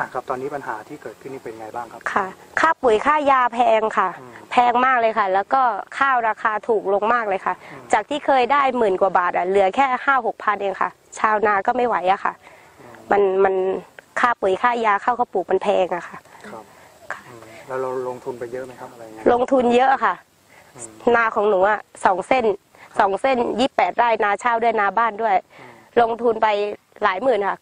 อะครับตอนนี้ปัญหาที่เกิดขึ้นนี่เป็นไงบ้างครับ ค่ะ ค่าปุ๋ยค่ายาแพงค่ะ อืมแพงมากเลยค่ะ แล้วก็ข้าวราคาถูกลงมากเลยค่ะ อืม จากที่เคยได้หมื่นกว่าบาทอะเหลือแค่ห้าหกพันเองค่ะ ชาวนาก็ไม่ไหวอะค่ะมันมันค่าปุ๋ยค่ายาเข้าวข้าวปลูกมันแพงอะค่ะ ครับค่ะ อืมแล้วเราลงทุนไปเยอะไหมครับอะไรเงี้ยลงทุนเยอะค่ะ อืมนาของหนูอะสองเส้นสองเส้นยี่แปดไร่นาเช่าด้วยนาบ้านด้วย อืมลงทุนไปหลายหมื่นค่ะ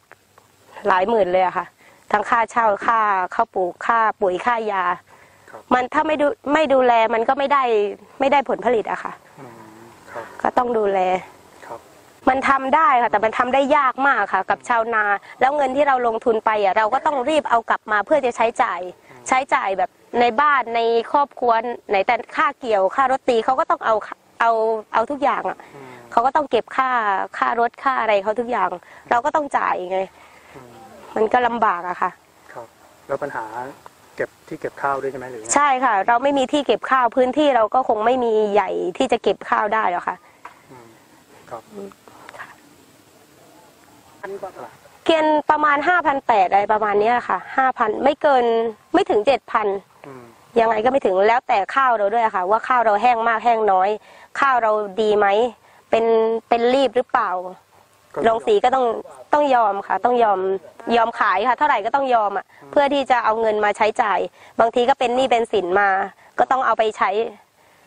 หลายหมื่นเลยอะค่ะ ทั้งค่าเช่าค่าข้าวปลูกค่าปุ๋ยค่ายา ครับมันถ้าไม่ดูไม่ดูแลมันก็ไม่ได้ไม่ได้ผลผลิตอะค่ะ อืมครับก็ต้องดูแล ครับมันทำได้ค่ะ แต่มันทำได้ยากมากค่ะ กับชาวนา แล้วเงินที่เราลงทุนไปอะเราก็ต้องรีบเอากลับมาเพื่อจะใช้จ่าย ใช้จ่ายแบบในบ้านในครอบครัวไหนแต่ค่าเกี่ยวค่ารถตีเขาก็ต้องเอาเอาเอาทุกอย่างอะอืมเขาก็ต้องเก็บค่าค่ารถค่าอะไรเขาทุกอย่าง เราก็ต้องจ่ายไงอื มมันก็ลำบากอะค่ะ ครับ แล้วปัญหาเก็บที่เก็บข้าวด้วยใช่ไหมหรือไงใช่ค่ะ เราไม่มีที่เก็บข้าวพื้นที่เราก็คงไม่มีใหญ่ที่จะเก็บข้าวได้หรอกค่ะ อืมครับเกณฑ์ประมาณห้าพันแปดอะไรประมาณเนี้ยค่ะห้าพันไม่เกินไม่ถึงเจ็ดพันอืมยังไงก็ไม่ถึงแล้วแต่ข้าวเราด้วยค่ะ ว่าข้าวเราแห้งมากแห้งน้อย ข้าวเราดีไหมเป็นเป็นรีบหรือเปล่าก็ โรงสีก็ต้องต้องยอมค่ะ ต้องยอมยอมขายค่ะ เท่าไหร่ก็ต้องยอมอะเพื่อที่จะเอาเงินมาใช้จ่าย บางทีก็เป็นหนี้เป็นสินมา ก็ต้องเอาไปใช้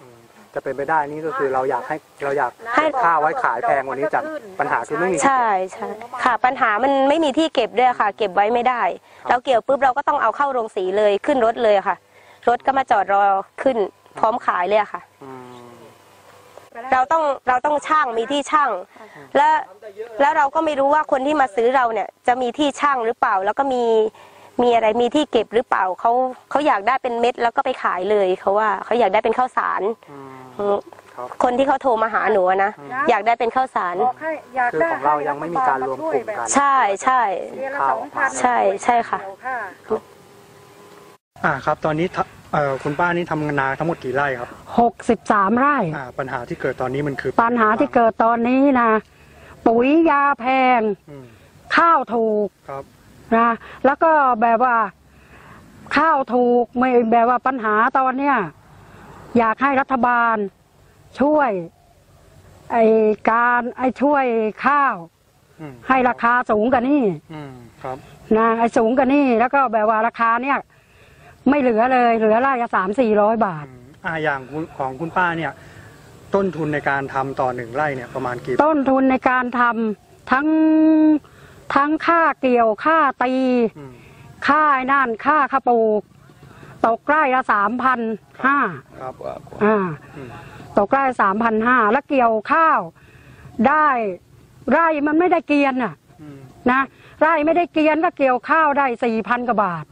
อืมจะเป็นไปได้นี่ก็คือเราอยากให้เราอยากให้เก็บข้าวไว้ขายแพงกว่านี้จากปัญหาคือไม่มี ใช่ใช่ค่ะ ปัญหามันไม่มีที่เก็บด้วยค่ะ เก็บไว้ไม่ได้ เราเกี่ยวปุ๊บเราก็ต้องเอาเข้าโรงสีเลยขึ้นรถเลยค่ะ รถก็มาจอดรอขึ้นพร้อมขายเลยอะค่ะ อืม เราต้องเราต้องช่างมีที่ช่าง และแล้วเราก็ไม่รู้ว่าคนที่มาซื้อเราเนี่ย จะมีที่ช่างหรือเปล่า แล้วก็มีมีอะไรมีที่เก็บหรือเปล่าเขาเขาอยากได้เป็นเม็ดแล้วก็ไปขายเลยเขาว่าเขาอยากได้เป็นข้าวสารอืมอืมครับคนที่เขาโทรมาหาหนูอะนะอยากได้เป็นข้าวสารบอกให้อยากคือได้ของเรายังไม่มีการรวมกลุ่มกัน ใช่ใช่ เดือนละสองพันใช่ใช่ค่ะ เดียวค่ะ อ่าครับ ตอนนี้ทะเอ่อคุณป้านี่ทำนาทั้งหมดกี่ไร่ครับหกสิบสามไร่ อ่าปัญหาที่เกิดตอนนี้มันคือปัญหาที่เกิดตอนนี้นะ ปุ๋ยยาแพง อืมข้าวถูกครับนะ แล้วก็แบบว่า ข้าวถูกไม่แบบว่าปัญหาตอนเนี้ยอยากให้รัฐบาล ช่วย ไอการไอช่วยข้าว อืมให้ราคาสูงกว่านี้อืมครับ นะไอสูงกว่านี้แล้วก็แบบว่าราคาเนี่ย ไม่เหลือเลยเหลือไร่ละสามสี่ร้อยบาทอืมอ่าอย่างคุณของคุณป้าเนี่ย ต้นทุนในการทำต่อหนึ่งไร่เนี่ยประมาณกี่ต้นทุนในการทำทั้งทั้งค่าเกี่ยวค่าตีอืมค่าไอ้นั่นค่าข้าวปลูกตกไร่ละสามพันห้าครับอ่า อืมตกไร่สามพันห้าแล้วเกี่ยวข้าว ได้ไร่มันไม่ได้เกียนน่ะ อืมนะไร่ไม่ได้เกียนก็เกี่ยวข้าวได้สี่พันกว่าบาท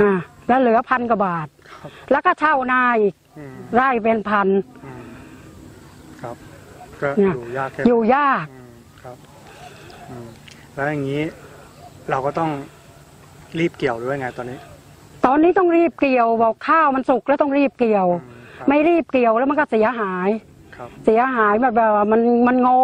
อ่าแล้วเหลือพันกว่าบาท ครับแล้วก็เช่านาอีกอืมไร่เป็นพัน อืมครับ ก็เนี่ย อยู่ยากแค่อยู่ยาก อืมครับอืมแล้วอย่างนี้ เราก็ต้องรีบเกี่ยวด้วยไงตอนนี้ตอนนี้ต้องรีบเกี่ยวบอกข้าวมันสุกแล้วต้องรีบเกี่ยว อืมครับไม่รีบเกี่ยวแล้วมันก็เสียหาย ครับ เสียหายแบบแบบว่ามันมันงอ